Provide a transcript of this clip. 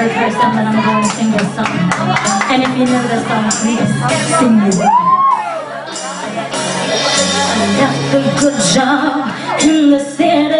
very first time that I'm going to sing this song. And if you know this song, please sing it. Enough good job in the city.